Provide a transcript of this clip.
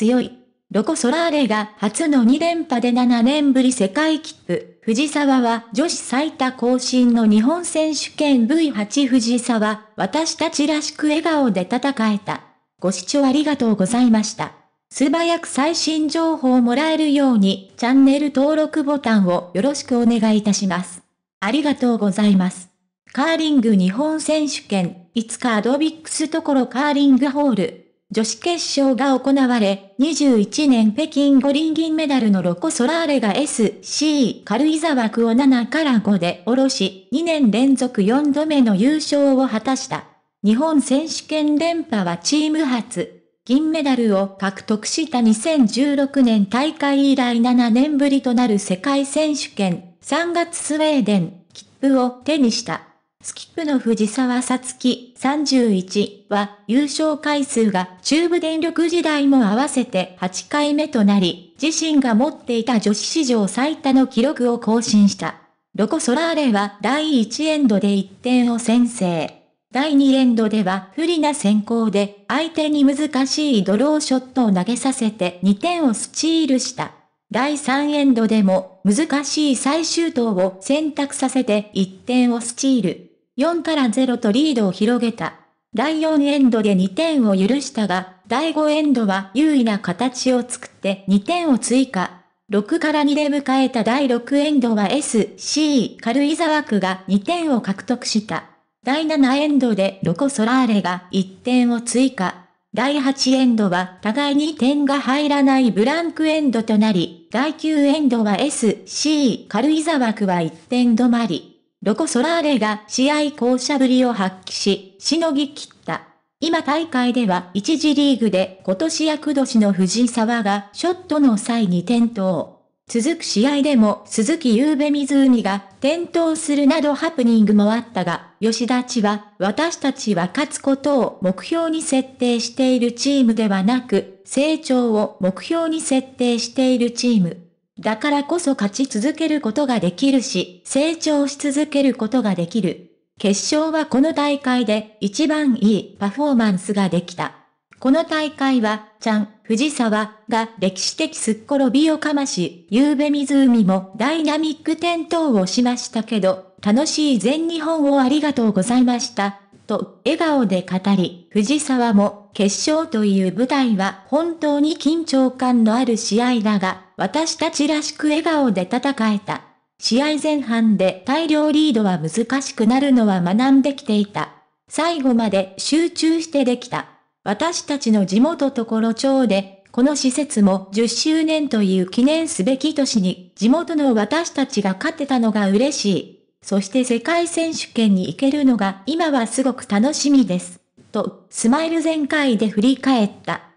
強い。ロコ・ソラーレが初の2連覇で7年ぶり世界切符。藤沢は女子最多更新の日本選手権 V8 藤沢、私たちらしく笑顔で戦えた。ご視聴ありがとうございました。素早く最新情報をもらえるように、チャンネル登録ボタンをよろしくお願いいたします。ありがとうございます。カーリング日本選手権、5日アドビックスところカーリングホール。女子決勝が行われ、21年北京五輪銀メダルのロコ・ソラーレが SC 軽井沢区を7から5で下ろし、2年連続4度目の優勝を果たした。日本選手権連覇はチーム初。銀メダルを獲得した2016年大会以来7年ぶりとなる世界選手権、3月スウェーデン、切符を手にした。スキップの藤沢さつき31は優勝回数が中部電力時代も合わせて8回目となり、自身が持っていた女子史上最多の記録を更新した。ロコ・ソラーレは第1エンドで1点を先制。第2エンドでは不利な先行で相手に難しいドローショットを投げさせて2点をスチールした。第3エンドでも難しい再シュートを選択させて1点をスチール。4から0とリードを広げた。第4エンドで2点を許したが、第5エンドは優位な形を作って2点を追加。6から2で迎えた第6エンドは SC 軽井沢区が2点を獲得した。第7エンドでロコ・ソラーレが1点を追加。第8エンドは互いに点が入らないブランクエンドとなり、第9エンドは SC 軽井沢区は1点止まり。ロコ・ソラーレが試合校舎ぶりを発揮し、しのぎ切った。今大会では1次リーグで今年役年の藤沢がショットの際に転倒。続く試合でも鈴木夕べ湖が転倒するなどハプニングもあったが、吉田ちは私たちは勝つことを目標に設定しているチームではなく、成長を目標に設定しているチーム。だからこそ勝ち続けることができるし、成長し続けることができる。決勝はこの大会で一番いいパフォーマンスができた。この大会は、ちゃん、藤沢が歴史的すっ転びをかまし、ゆうべ湖もダイナミック点灯をしましたけど、楽しい全日本をありがとうございました。と、笑顔で語り、藤沢も、決勝という舞台は本当に緊張感のある試合だが、私たちらしく笑顔で戦えた。試合前半で大量リードは難しくなるのは学んできていた。最後まで集中してできた。私たちの地元所町で、この施設も10周年という記念すべき年に地元の私たちが勝ってたのが嬉しい。そして世界選手権に行けるのが今はすごく楽しみです。と、スマイル全開で振り返った。